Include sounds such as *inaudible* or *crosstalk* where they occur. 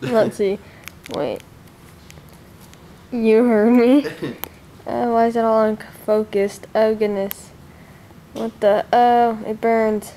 Let's see. Wait. You heard me? *laughs* Uh, why is it all unfocused? Oh, goodness. What the? Oh, it burns.